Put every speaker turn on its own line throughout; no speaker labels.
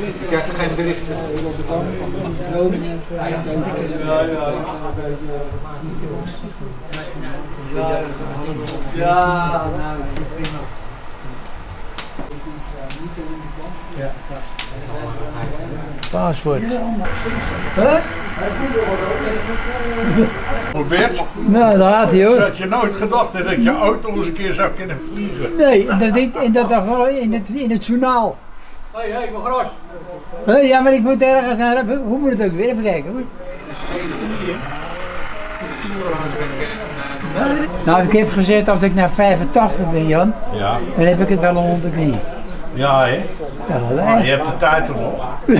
Ik krijg geen berichten.
Ja, nou, prima.
Paswoord.
Probeert.
Nou, daar gaat hij hoor.
Dat je nooit gedacht hebt dat je auto eens een keer zou kunnen vliegen.
Nee, dat, ik, en dat wel in het, in het journaal.
Hé, hé, mijn gras.
Hé, ja, maar ik moet ergens naar. Hoe moet het ook weer? Even kijken hoor. Nou, ik heb gezegd als ik naar 85 ben, Jan,
Ja,
dan heb ik het wel onder de knie.
ja hè.
Ja,
Maar je hebt de tijd er nog.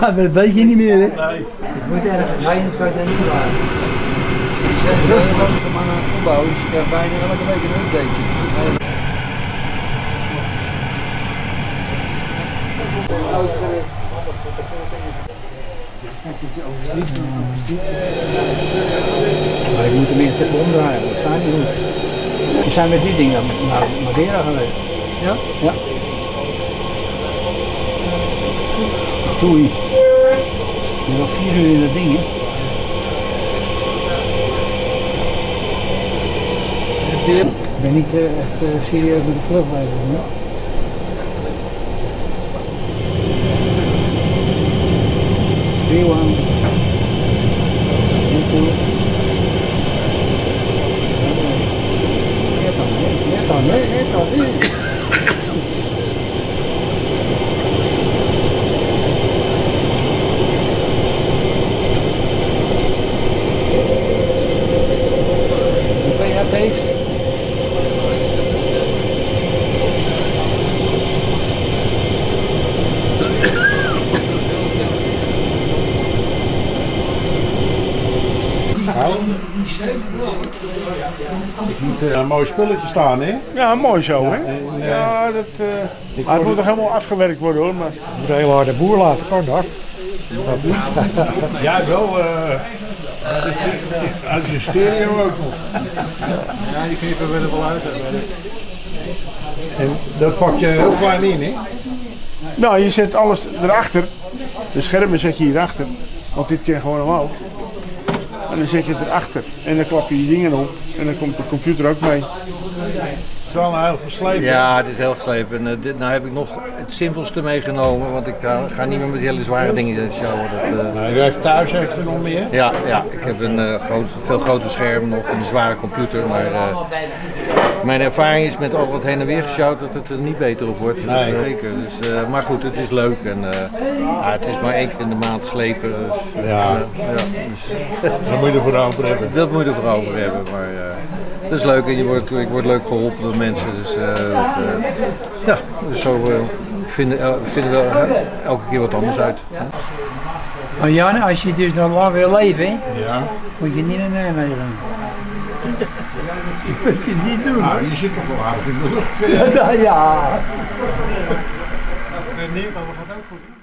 Ja, maar dat weet je niet meer, hè?
Nee.
Ik moet ergens heen, ik kan het niet laten.
Ik was er maar aan het opbouwen, dus ik krijg bijna elke week een update.
Maar ik moet tenminste even omdraaien, dat staat niet goed. We zijn met die dingen naar Madeira geweest.
Ja?
Ja. Toei. Je nog vier uur in dat ding, hè? Ik ben niet eh, echt eh, serieus met de vlucht bezig, hoor. Three one. Two two. Net dan, hè? Net dan, hè? Hoe ben je dat heeft?
Ik moet eh, een mooi spulletje staan hè.
Ja, mooi zo, hè?
en, eh,
ja, dat, eh
ik
maar het moet nog helemaal afgewerkt worden, hoor. Maar
moet een hele harde boer laten, kan dat?
Jij wel. eh als je stereo ook nog.
Ja, die knippen we er wel uit. hè.
En dat pak je heel klein in hè.
Nou, je zet alles erachter. De schermen zet je hierachter. Want dit kan gewoon omhoog. En dan zet je het erachter. En dan klap je die dingen op. En dan komt de computer ook mee.
Dan heel geslepen.
Ja, het is heel geslepen. En, eh, dit, nou heb ik nog het simpelste meegenomen, want ik ga, ga niet meer met hele zware dingen showen. Dat, eh,
Nou, u heeft thuis heeft u nog meer.
ja, ja, ik heb een eh, groot, veel groter scherm nog en een zware computer. Maar mijn ervaring is met al wat heen en weer gesjouwd dat het er niet beter op wordt.
Nee.
Dat, zeker. Dus, maar goed, het is leuk. En, ja, het is maar één keer in de maand slepen. Dus,
Ja.
ja, dus,
Dan moet je ervoor over hebben.
dat moet je ervoor over hebben. Maar dat is leuk en je wordt, ik word leuk geholpen mensen. Dus, eh, dat, eh, ja, dus zo eh, vinden, vinden we elke keer wat anders uit.
Maar Jan, als je dus nog lang wil leven,
Ja.
moet je niet naar Nijmegen. Dat moet je niet doen.
Nou, je zit toch wel aardig in de lucht.
Ja, ja.
Nee, maar we gaan ook goed.